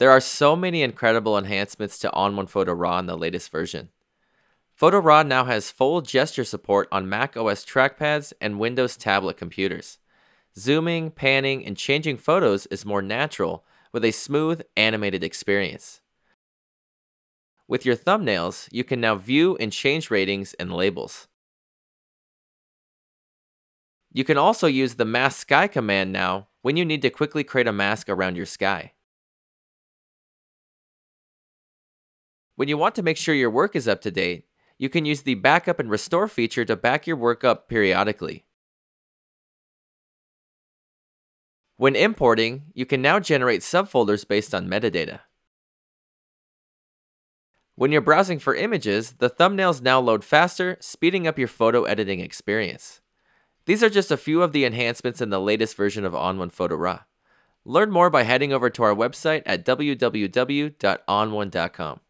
There are so many incredible enhancements to ON1 Photo RAW in the latest version. Photo RAW now has full gesture support on Mac OS trackpads and Windows tablet computers. Zooming, panning, and changing photos is more natural with a smooth, animated experience. With your thumbnails, you can now view and change ratings and labels. You can also use the Mask Sky command now when you need to quickly create a mask around your sky. When you want to make sure your work is up to date, you can use the Backup and Restore feature to back your work up periodically. When importing, you can now generate subfolders based on metadata. When you're browsing for images, the thumbnails now load faster, speeding up your photo editing experience. These are just a few of the enhancements in the latest version of ON1 Photo RAW. Learn more by heading over to our website at www.on1.com.